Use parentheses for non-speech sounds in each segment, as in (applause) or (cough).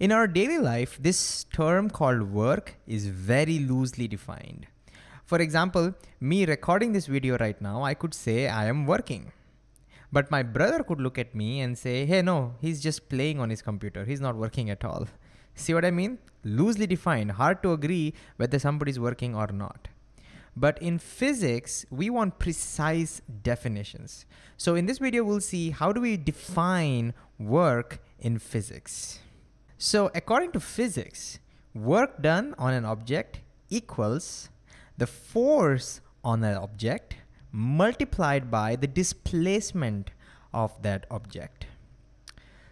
In our daily life, this term called work is very loosely defined. For example, me recording this video right now, I could say I am working. But my brother could look at me and say, hey, no, he's just playing on his computer. He's not working at all. See what I mean? Loosely defined, hard to agree whether somebody's working or not. But in physics, we want precise definitions. So in this video, we'll see how do we define work in physics. So according to physics, work done on an object equals the force on an object multiplied by the displacement of that object.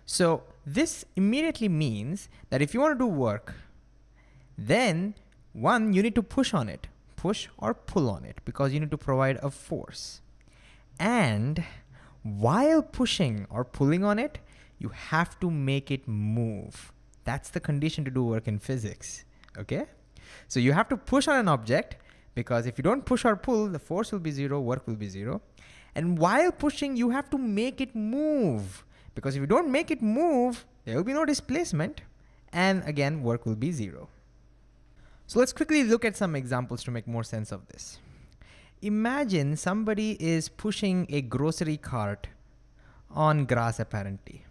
So this immediately means that if you want to do work, then one, you need to push on it, push or pull on it because you need to provide a force. And while pushing or pulling on it, you have to make it move. That's the condition to do work in physics, okay? So you have to push on an object because if you don't push or pull, the force will be zero, work will be zero. And while pushing, you have to make it move because if you don't make it move, there will be no displacement and again, work will be zero. So let's quickly look at some examples to make more sense of this. Imagine somebody is pushing a grocery cart on grass apparently.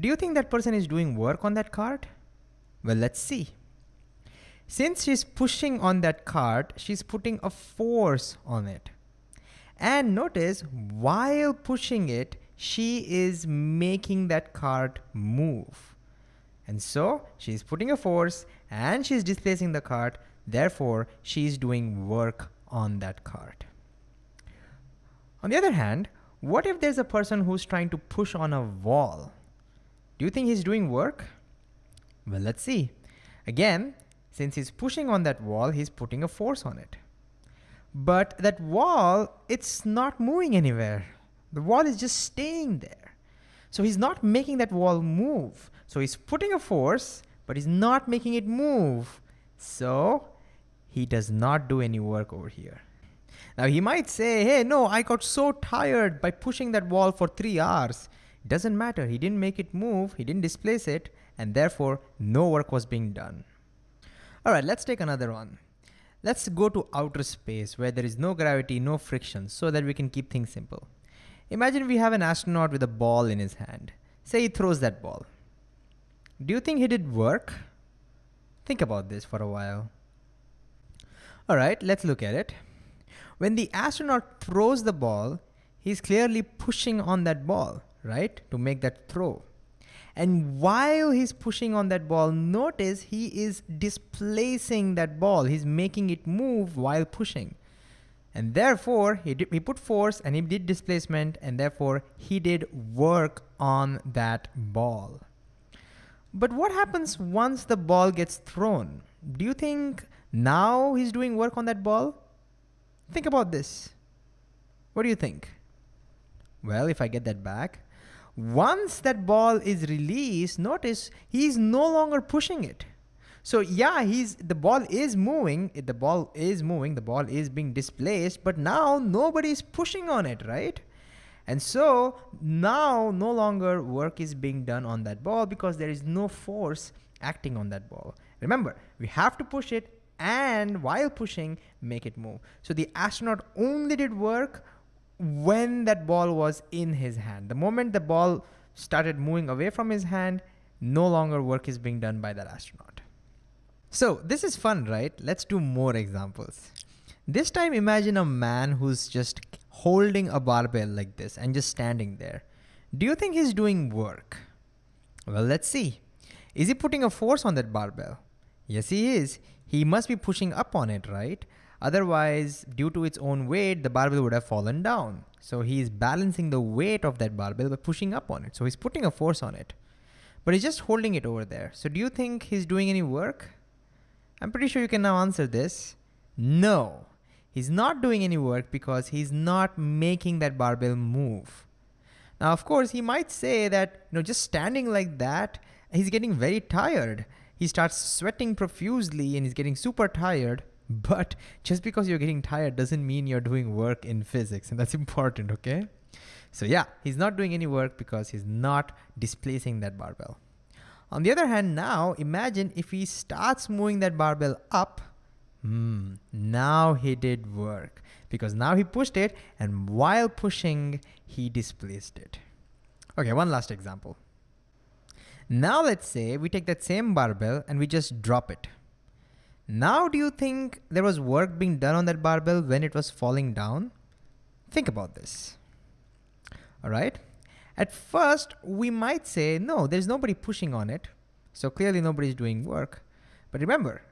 Do you think that person is doing work on that cart? Well, let's see. Since she's pushing on that cart, she's putting a force on it. And notice, while pushing it, she is making that cart move. And so she's putting a force and she's displacing the cart. Therefore, she's doing work on that cart. On the other hand, what if there's a person who's trying to push on a wall? Do you think he's doing work? Well, let's see. Again, since he's pushing on that wall, he's putting a force on it. But that wall, it's not moving anywhere. The wall is just staying there. So he's not making that wall move. So he's putting a force, but he's not making it move. So he does not do any work over here. Now he might say, hey, no, I got so tired by pushing that wall for three hours. It doesn't matter, he didn't make it move, he didn't displace it, and therefore no work was being done. All right, let's take another one. Let's go to outer space where there is no gravity, no friction, so that we can keep things simple. Imagine we have an astronaut with a ball in his hand. Say he throws that ball. Do you think he did work? Think about this for a while. All right, let's look at it. When the astronaut throws the ball, he's clearly pushing on that ball, right? To make that throw. And while he's pushing on that ball, notice he is displacing that ball. He's making it move while pushing. And therefore, he, did, he put force and he did displacement, and therefore he did work on that ball. But what happens once the ball gets thrown? Do you think now he's doing work on that ball? Think about this. What do you think? Well, if I get that back, once that ball is released, notice he's no longer pushing it. So yeah, he's the ball is moving, the ball is moving, the ball is being displaced, but now nobody is pushing on it, right? And so now no longer work is being done on that ball because there is no force acting on that ball. Remember, we have to push it and while pushing, make it move. So the astronaut only did work when that ball was in his hand. The moment the ball started moving away from his hand, no longer work is being done by that astronaut. So this is fun, right? Let's do more examples. This time imagine a man who's just holding a barbell like this and just standing there. Do you think he's doing work? Well, let's see. Is he putting a force on that barbell? Yes, he is. He must be pushing up on it, right? Otherwise, due to its own weight, the barbell would have fallen down. So he's balancing the weight of that barbell by pushing up on it. So he's putting a force on it. But he's just holding it over there. So do you think he's doing any work? I'm pretty sure you can now answer this. No, he's not doing any work because he's not making that barbell move. Now, of course, he might say that, you know, just standing like that, he's getting very tired. He starts sweating profusely and he's getting super tired. (laughs) But just because you're getting tired doesn't mean you're doing work in physics, and that's important, okay? So yeah, he's not doing any work because he's not displacing that barbell. On the other hand, now imagine if he starts moving that barbell up, hmm, now he did work because now he pushed it and while pushing, he displaced it. Okay, one last example. Now let's say we take that same barbell and we just drop it. Now do you think there was work being done on that barbell when it was falling down? Think about this. All right. At first, we might say, no, there's nobody pushing on it. So clearly nobody's doing work. But remember,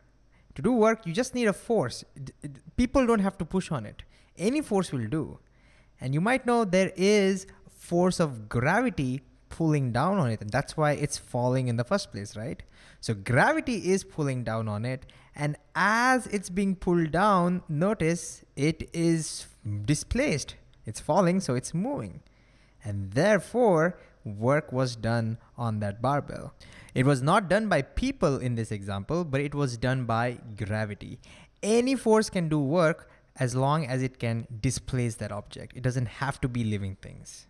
to do work, you just need a force. People don't have to push on it. Any force will do. And you might know there is force of gravity pulling down on it. And that's why it's falling in the first place, right? So gravity is pulling down on it. And as it's being pulled down, notice it is displaced. It's falling, so it's moving. And therefore, work was done on that barbell. It was not done by people in this example, but it was done by gravity. Any force can do work as long as it can displace that object. It doesn't have to be living things.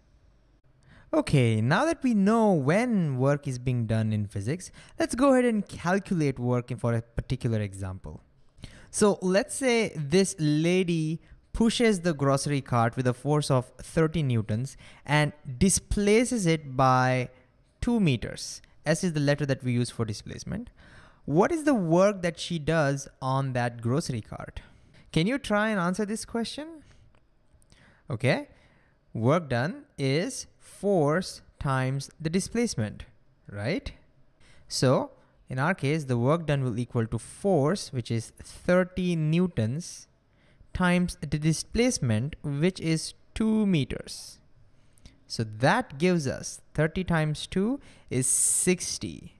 Okay, now that we know when work is being done in physics, let's go ahead and calculate work for a particular example. So let's say this lady pushes the grocery cart with a force of 30 newtons and displaces it by 2 meters. S is the letter that we use for displacement. What is the work that she does on that grocery cart? Can you try and answer this question? Okay, work done is force times the displacement, right? So in our case, the work done will equal to force, which is 30 newtons times the displacement, which is 2 meters. So that gives us 30 times 2 is 60.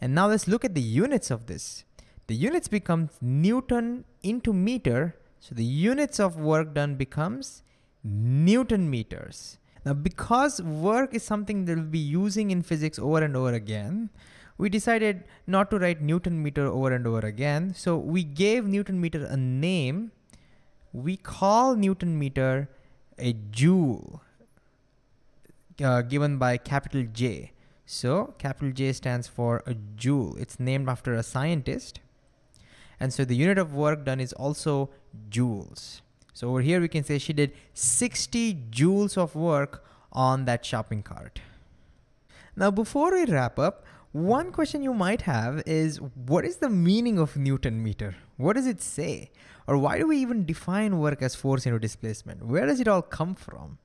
And now let's look at the units of this. The units become Newton into meter. So the units of work done becomes Newton meters. Now, because work is something that we'll be using in physics over and over again, we decided not to write Newton meter over and over again. So we gave Newton meter a name we call Newton meter a joule uh, given by capital J. So capital J stands for a joule. It's named after a scientist. And so the unit of work done is also joules. So over here we can say she did 60 joules of work on that shopping cart. Now before we wrap up, one question you might have is what is the meaning of Newton meter? What does it say? Or why do we even define work as force into displacement? Where does it all come from?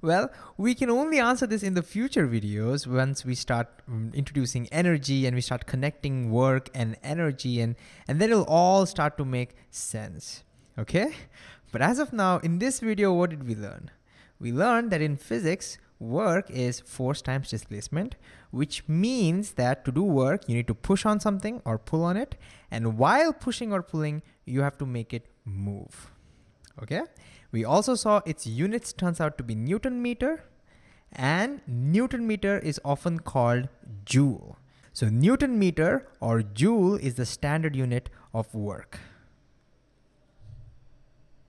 Well, we can only answer this in the future videos once we start um, introducing energy and we start connecting work and energy and, and then it'll all start to make sense, okay? But as of now, in this video, what did we learn? We learned that in physics, work is force times displacement, which means that to do work, you need to push on something or pull on it. And while pushing or pulling, you have to make it move. Okay. We also saw its units turns out to be Newton meter and Newton meter is often called joule. So Newton meter or joule is the standard unit of work.